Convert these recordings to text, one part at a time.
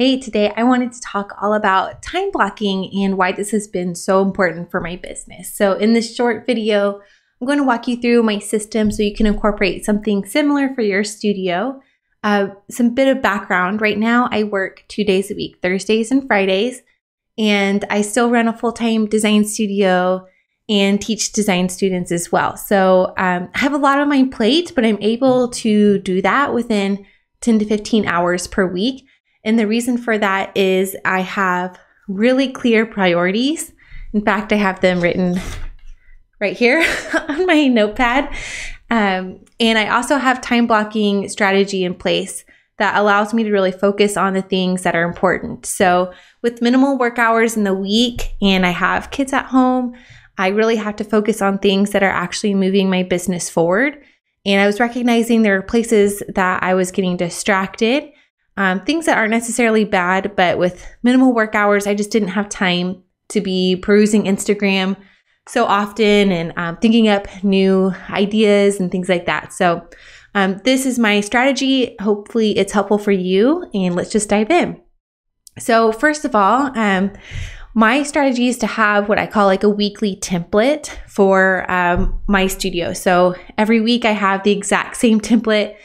Hey, today I wanted to talk all about time blocking and why this has been so important for my business. So, in this short video, I'm going to walk you through my system so you can incorporate something similar for your studio. Uh, some bit of background right now, I work two days a week, Thursdays and Fridays, and I still run a full time design studio and teach design students as well. So, um, I have a lot on my plate, but I'm able to do that within 10 to 15 hours per week and the reason for that is I have really clear priorities. In fact, I have them written right here on my notepad. Um, and I also have time blocking strategy in place that allows me to really focus on the things that are important. So, with minimal work hours in the week and I have kids at home, I really have to focus on things that are actually moving my business forward. And I was recognizing there are places that I was getting distracted um, things that aren't necessarily bad, but with minimal work hours, I just didn't have time to be perusing Instagram so often and um, thinking up new ideas and things like that. So, um, this is my strategy. Hopefully, it's helpful for you. And let's just dive in. So, first of all, um, my strategy is to have what I call like a weekly template for um, my studio. So, every week I have the exact same template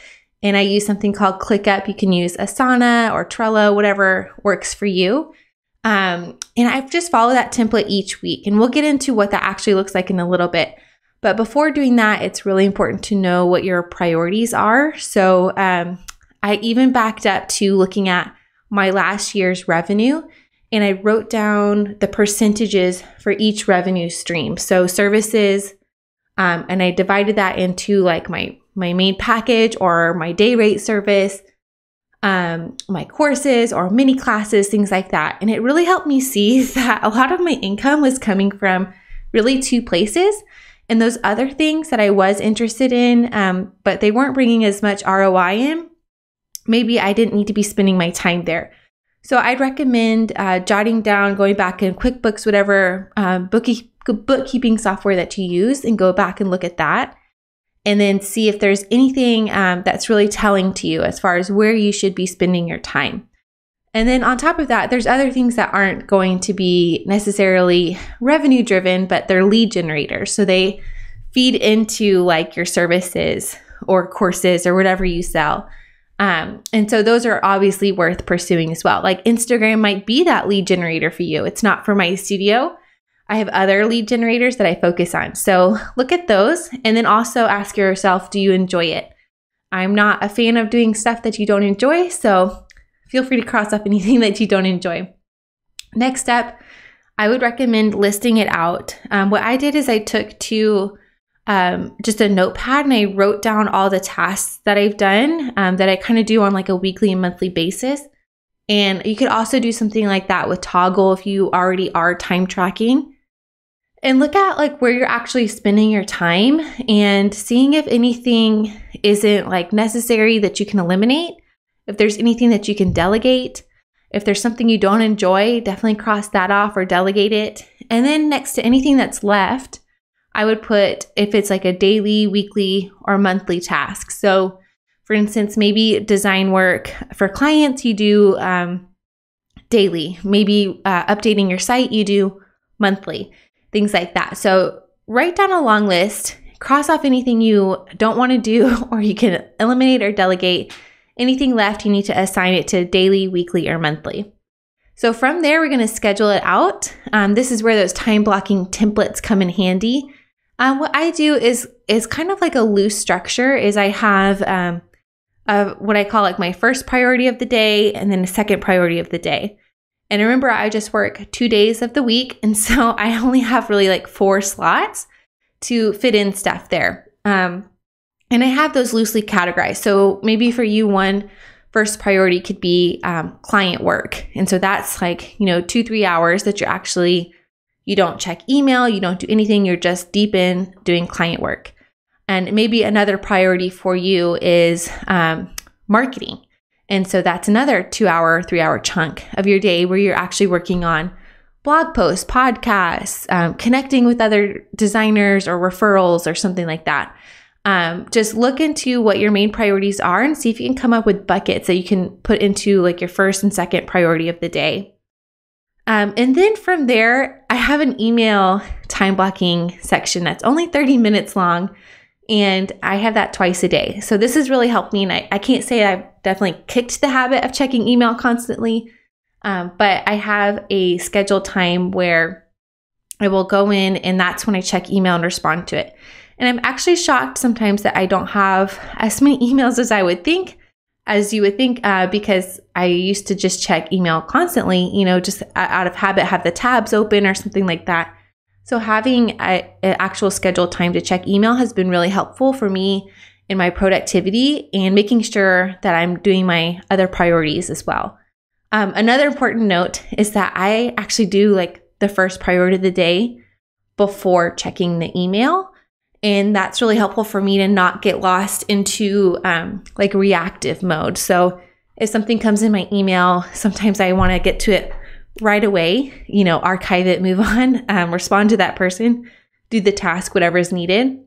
and I use something called ClickUp. You can use Asana or Trello, whatever works for you. Um, and I just follow that template each week. And we'll get into what that actually looks like in a little bit. But before doing that, it's really important to know what your priorities are. So um, I even backed up to looking at my last year's revenue and I wrote down the percentages for each revenue stream. So services, um, and I divided that into like my my main package or my day rate service, um, my courses or mini classes, things like that. And it really helped me see that a lot of my income was coming from really two places. And those other things that I was interested in, um, but they weren't bringing as much ROI in, maybe I didn't need to be spending my time there. So I'd recommend uh, jotting down, going back in QuickBooks, whatever um, bookkeeping software that you use, and go back and look at that and then see if there's anything um, that's really telling to you as far as where you should be spending your time. And then on top of that, there's other things that aren't going to be necessarily revenue driven, but they're lead generators. So they feed into like your services or courses or whatever you sell. Um, and so those are obviously worth pursuing as well. Like Instagram might be that lead generator for you. It's not for my studio, I have other lead generators that I focus on. So look at those and then also ask yourself do you enjoy it? I'm not a fan of doing stuff that you don't enjoy, so feel free to cross off anything that you don't enjoy. Next step, I would recommend listing it out. Um, what I did is I took to um, just a notepad and I wrote down all the tasks that I've done um, that I kind of do on like a weekly and monthly basis. And you could also do something like that with Toggl if you already are time tracking and look at like where you're actually spending your time and seeing if anything isn't like necessary that you can eliminate. If there's anything that you can delegate. If there's something you don't enjoy definitely cross that off or delegate it. And then next to anything that's left i would put if it's like a daily weekly or monthly task. So for instance maybe design work for clients you do um, daily. Maybe uh, updating your site you do monthly things like that. So write down a long list, cross off anything you don't want to do, or you can eliminate or delegate. Anything left, you need to assign it to daily, weekly, or monthly. So from there, we're going to schedule it out. Um, this is where those time blocking templates come in handy. Um, what I do is is kind of like a loose structure. Is I have um, a, what I call like my first priority of the day, and then a second priority of the day. And remember, I just work two days of the week. And so I only have really like four slots to fit in stuff there. Um, and I have those loosely categorized. So maybe for you, one first priority could be um, client work. And so that's like, you know, two, three hours that you're actually, you don't check email, you don't do anything, you're just deep in doing client work. And maybe another priority for you is um, marketing. And so that's another two hour, three hour chunk of your day where you're actually working on blog posts, podcasts, um, connecting with other designers or referrals or something like that. um, just look into what your main priorities are and see if you can come up with buckets that you can put into like your first and second priority of the day. Um, and then from there, I have an email time blocking section that's only 30 minutes long. And I have that twice a day. So this has really helped me. And I, I can't say I've definitely kicked the habit of checking email constantly, um, but I have a scheduled time where I will go in and that's when I check email and respond to it. And I'm actually shocked sometimes that I don't have as many emails as I would think as you would think, uh, because I used to just check email constantly, you know, just out of habit, have the tabs open or something like that. So having an actual scheduled time to check email has been really helpful for me in my productivity and making sure that I'm doing my other priorities as well. Um, another important note is that I actually do like the first priority of the day before checking the email. And that's really helpful for me to not get lost into um, like reactive mode. So if something comes in my email, sometimes I want to get to it right away, you know, archive it, move on, um, respond to that person, do the task, whatever is needed.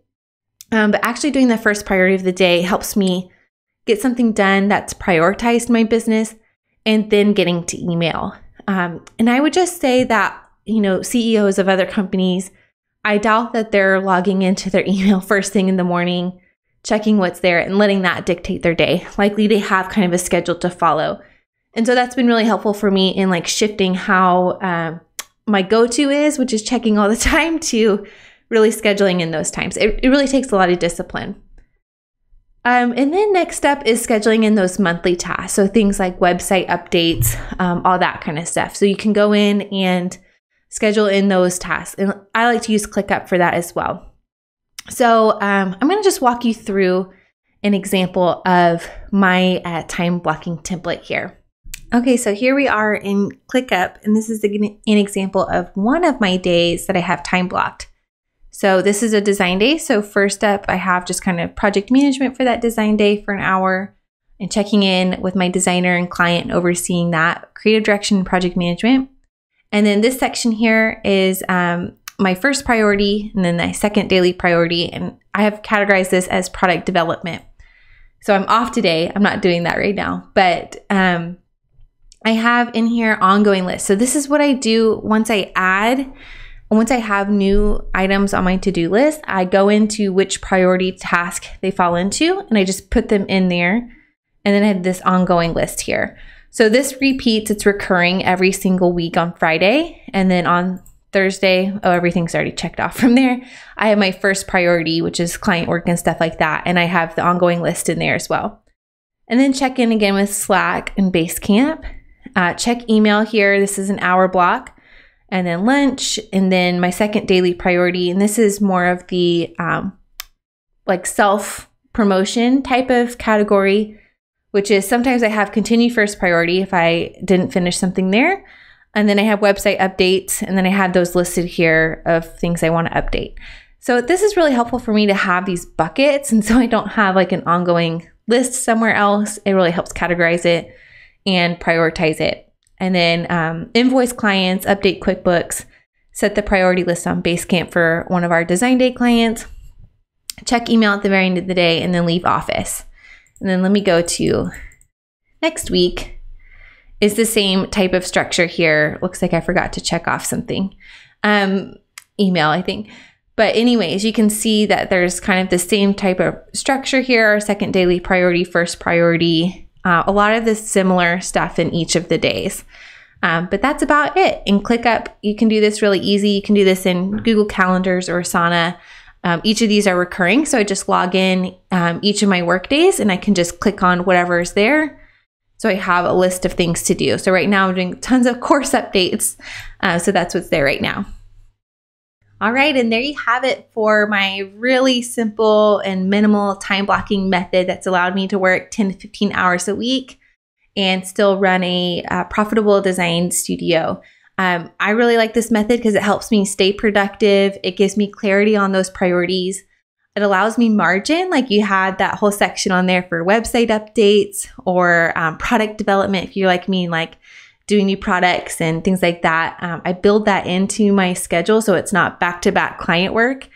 Um, but actually, doing the first priority of the day helps me get something done that's prioritized my business and then getting to email. Um, and I would just say that, you know, CEOs of other companies I doubt that they're logging into their email first thing in the morning, checking what's there and letting that dictate their day. Likely they have kind of a schedule to follow. And so that's been really helpful for me in like shifting how um, my go to is, which is checking all the time, to really scheduling in those times. It, it really takes a lot of discipline. Um, and then next up is scheduling in those monthly tasks. So things like website updates, um, all that kind of stuff. So you can go in and schedule in those tasks. And I like to use ClickUp for that as well. So um, I'm going to just walk you through an example of my uh, time blocking template here. Okay, so here we are in ClickUp, and this is an example of one of my days that I have time blocked. So this is a design day. So first up, I have just kind of project management for that design day for an hour and checking in with my designer and client and overseeing that creative direction and project management. And then this section here is um, my first priority and then my second daily priority. And I have categorized this as product development. So I'm off today. I'm not doing that right now, but um, I have in here ongoing list. So this is what I do once I add, once I have new items on my to-do list, I go into which priority task they fall into and I just put them in there. And then I have this ongoing list here. So this repeats, it's recurring every single week on Friday. And then on Thursday, oh, everything's already checked off from there. I have my first priority, which is client work and stuff like that. And I have the ongoing list in there as well. And then check in again with Slack and Basecamp. Uh, check email here. This is an hour block. And then lunch. And then my second daily priority. And this is more of the um, like self promotion type of category which is sometimes I have continue first priority if I didn't finish something there. And then I have website updates, and then I have those listed here of things I want to update. So this is really helpful for me to have these buckets. And so I don't have like an ongoing list somewhere else. It really helps categorize it and prioritize it. And then um, invoice clients, update QuickBooks, set the priority list on Basecamp for one of our design day clients, check email at the very end of the day, and then leave office. And then let me go to next week is the same type of structure here. Looks like I forgot to check off something. Um, email, I think. But anyways, you can see that there's kind of the same type of structure here. our Second daily priority, first priority. Uh, a lot of the similar stuff in each of the days. Um, but that's about it. In ClickUp, you can do this really easy. You can do this in Google Calendars or Asana. Um, each of these are recurring. So I just log in um, each of my work days and I can just click on whatever is there. So I have a list of things to do. So right now I'm doing tons of course updates. Uh, so that's what's there right now. All right, and there you have it for my really simple and minimal time blocking method that's allowed me to work 10 to 15 hours a week and still run a uh, profitable design studio. Um, I really like this method because it helps me stay productive. It gives me clarity on those priorities. It allows me margin, like you had that whole section on there for website updates or um, product development. If you're like me, like doing new products and things like that, um, I build that into my schedule so it's not back to back client work.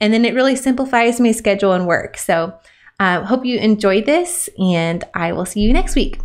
And then it really simplifies my schedule and work. So, uh, hope you enjoyed this, and I will see you next week.